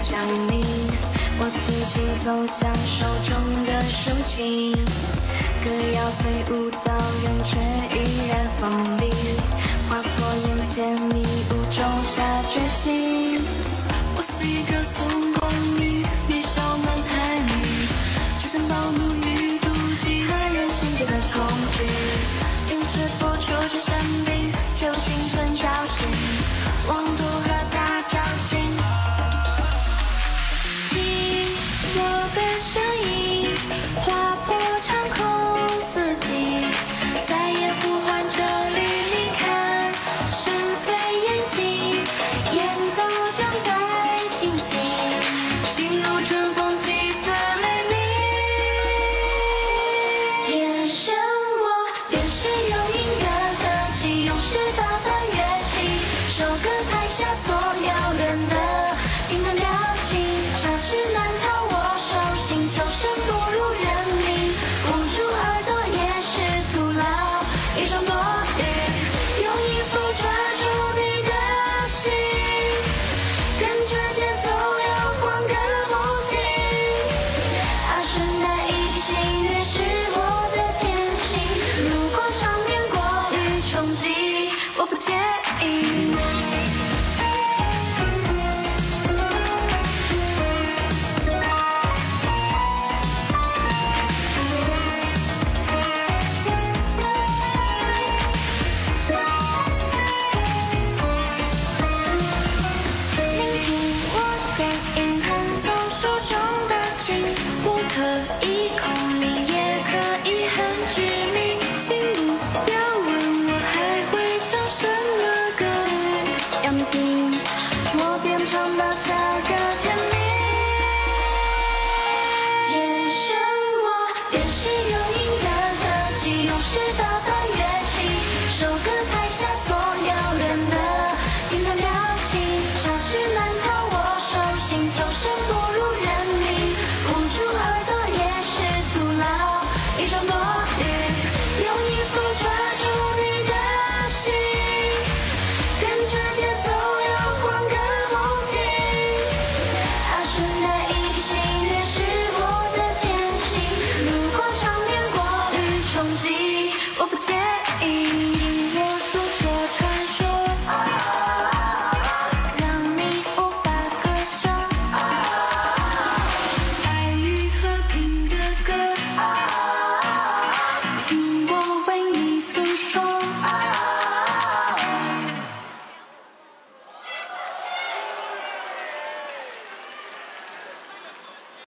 我轻轻走向手中的抒情，歌谣飞舞到远却依然锋利，划破眼前迷雾中下决心。我是一个送光你，你笑满台泥，就算暴怒与妒忌和人心底的恐惧，硬是不出全生命，就心存侥幸，妄图看台下所有人的惊叹表情，杀之难逃我手心，求生不如人命，捂住耳朵也是徒劳，一种多余。用音符抓住你的心，跟着节奏摇晃个不停，啊，顺带一起幸运是我的天性。如果场面过于冲击，我不介意。我便唱到下个天明。我便是的，收割台下所有人的惊叹表情。难逃我手心，就是。